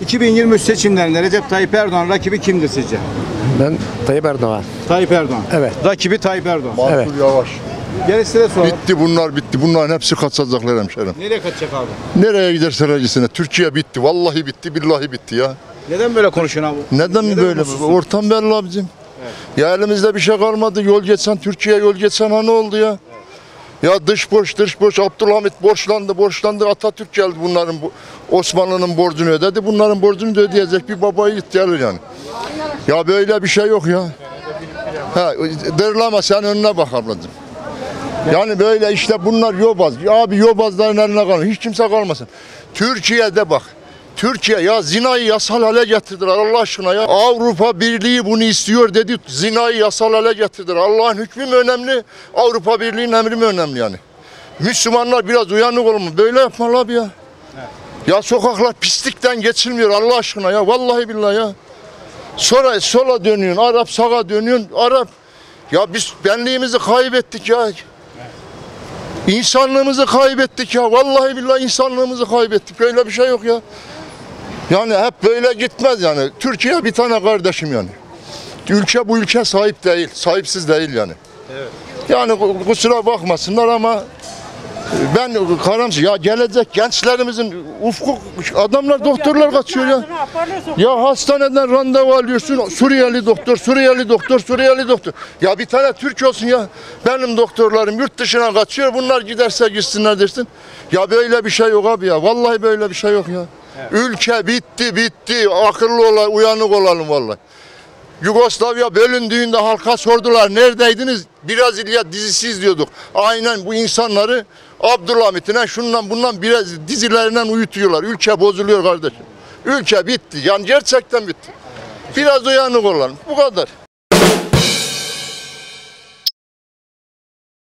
2023 seçimlerinde Recep Tayyip Erdoğan rakibi kimdir sizce? Ben Tayyip Erdoğan. Tayyip Erdoğan. Evet. Rakibi Tayyip Erdoğan. Evet. Mansur Yavaş. Gerisi de soralım. Bitti bunlar bitti. Bunların hepsi kaçacaklar hemşerim. Nereye kaçacak abi? Nereye giderse recisine. Türkiye bitti. Vallahi bitti. Billahi bitti ya. Neden böyle konuşuyorsun abi? Neden, böyle? mutsuzsun? Ortam belli abicim. Ya elimizde bir şey kalmadı. Yol geçsen Türkiye yol geçsen ha ne oldu ya? Ya dış borç dış borç Abdülhamit borçlandı borçlandı Atatürk geldi bunların bu- Osmanlı'nın borcunu ödedi. Bunların borcunu da ödeyecek bir baba yiğit gelir yani. Ya böyle bir şey yok ya. Ha, dırlama sen önüne bak ablacığım. Yani böyle işte bunlar yobaz. Abi yobazların eline kalır. Hiç kimse kalmasın. Türkiye'de bak. Türkiye ya zinayı yasal hale getirdiler Allah aşkına ya. Avrupa Birliği bunu istiyor dedi. Zinayı yasal hale getirdiler. Allah'ın hükmü mü önemli? Avrupa Birliği'nin emri mi önemli yani? Müslümanlar biraz uyanık olmalı. Böyle yapmalı abi ya. Ya sokaklar pislikten geçilmiyor Allah aşkına ya. Vallahi billahi ya. Sonra sola dönüyorsun, Arap sağa dönüyorsun, Arap. Ya biz benliğimizi kaybettik ya. İnsanlığımızı kaybettik ya. Vallahi billahi insanlığımızı kaybettik. Böyle bir şey yok ya. Yani hep böyle gitmez yani. Türkiye bir tane kardeşim yani. Ülke bu ülke sahip değil. Sahipsiz değil yani. Yani kusura bakmasınlar ama ben karamsız. Ya gelecek gençlerimizin ufku adamlar doktorlar kaçıyor ya. Ya hastaneden randevu alıyorsun. Suriyeli doktor, Suriyeli doktor, Suriyeli doktor. Ya bir tane Türk olsun ya. Benim doktorlarım yurt dışına kaçıyor. Bunlar giderse gitsinler dersin. Ya böyle bir şey yok abi ya. Vallahi böyle bir şey yok ya. Ülke bitti bitti. Akıllı olalım, uyanık olalım vallahi. Yugoslavya bölündüğünde halka sordular neredeydiniz? Brezilya dizisi izliyorduk. Aynen bu insanları Abdülhamit'ine şundan bundan biraz dizilerinden uyutuyorlar. Ülke bozuluyor kardeşim. Ülke bitti. Yani gerçekten bitti. Biraz uyanık olalım. Bu kadar.